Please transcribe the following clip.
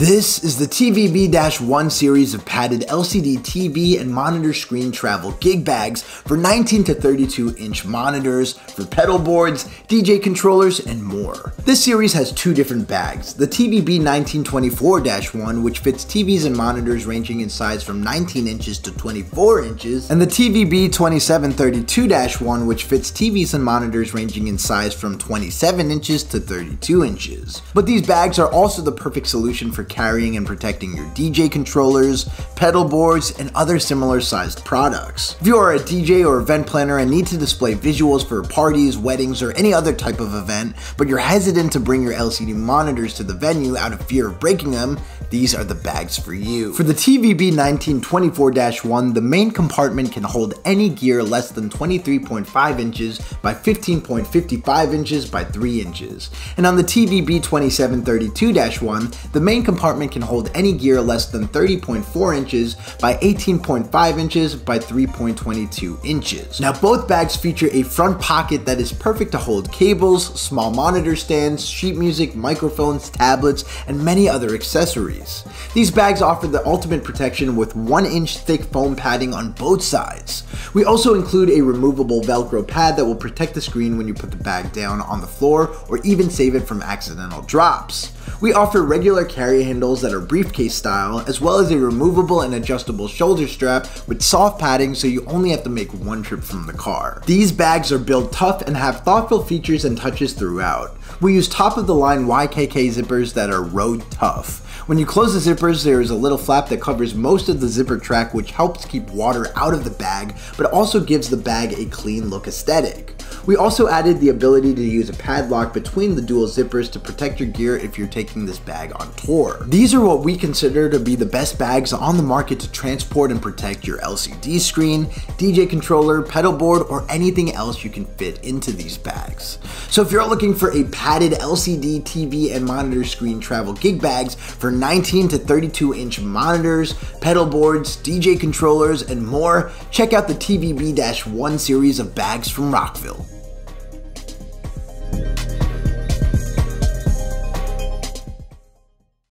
This is the TVB-1 series of padded LCD TV and monitor screen travel gig bags for 19 to 32 inch monitors, for pedal boards, DJ controllers, and more. This series has two different bags, the TVB-1924-1 which fits TVs and monitors ranging in size from 19 inches to 24 inches, and the TVB-2732-1 which fits TVs and monitors ranging in size from 27 inches to 32 inches. But these bags are also the perfect solution for carrying and protecting your DJ controllers, pedal boards, and other similar sized products. If you are a DJ or event planner and need to display visuals for parties, weddings, or any other type of event, but you're hesitant to bring your LCD monitors to the venue out of fear of breaking them, these are the bags for you. For the TVB 1924-1, the main compartment can hold any gear less than 23.5 inches by 15.55 inches by 3 inches. And on the TVB 2732-1, the main compartment can hold any gear less than 30.4 inches by 18.5 inches by 3.22 inches. Now both bags feature a front pocket that is perfect to hold cables, small monitor stands, sheet music, microphones, tablets, and many other accessories. These bags offer the ultimate protection with 1 inch thick foam padding on both sides. We also include a removable velcro pad that will protect the screen when you put the bag down on the floor or even save it from accidental drops. We offer regular carry handles that are briefcase style, as well as a removable and adjustable shoulder strap with soft padding so you only have to make one trip from the car. These bags are built tough and have thoughtful features and touches throughout. We use top of the line YKK zippers that are road tough. When you close the zippers, there is a little flap that covers most of the zipper track which helps keep water out of the bag, but also gives the bag a clean look aesthetic. We also added the ability to use a padlock between the dual zippers to protect your gear if you're taking this bag on tour. These are what we consider to be the best bags on the market to transport and protect your LCD screen, DJ controller, pedal board, or anything else you can fit into these bags. So if you're looking for a padded LCD TV and monitor screen travel gig bags for 19 to 32 inch monitors, pedal boards, DJ controllers, and more, check out the TVB-1 series of bags from Rockville.